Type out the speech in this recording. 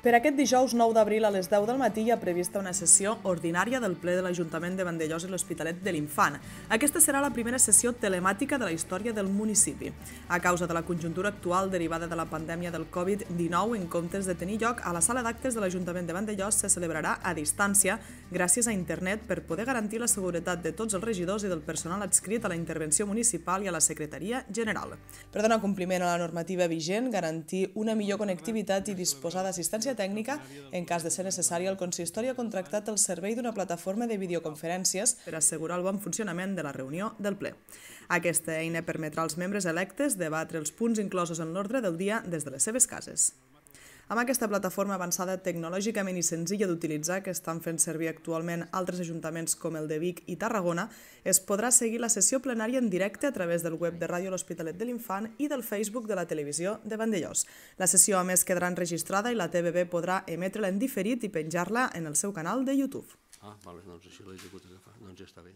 Per aquest dijous 9 d'abril a les 10 del matí hi ha prevista una sessió ordinària del ple de l'Ajuntament de Vandellós i l'Hospitalet de l'Infant. Aquesta serà la primera sessió telemàtica de la història del municipi. A causa de la conjuntura actual derivada de la pandèmia del Covid-19, en comptes de tenir lloc a la sala d'actes de l'Ajuntament de Vandellós, se celebrarà a distància gràcies a internet per poder garantir la seguretat de tots els regidors i del personal adscrit a la intervenció municipal i a la Secretaria General. Per donar compliment a la normativa vigent, garantir una millor connectivitat i disposar d'assistència assistència tècnica, en cas de ser necessari, el consistori ha contractat el servei d'una plataforma de videoconferències per assegurar el bon funcionament de la reunió del ple. Aquesta eina permetrà als membres electes debatre els punts inclosos en l'ordre del dia des de les seves cases. Amb aquesta plataforma avançada tecnològicament i senzilla d'utilitzar que estan fent servir actualment altres ajuntaments com el de Vic i Tarragona, es podrà seguir la sessió plenària en directe a través del web de Ràdio L'Hospitalet de l'Infant i del Facebook de la televisió de Vandellós. La sessió, a més, quedarà enregistrada i la TVB podrà emetre-la en diferit i penjar-la en el seu canal de YouTube. Ah, vale, doncs així l'he hagut d'agafar. Doncs ja està bé.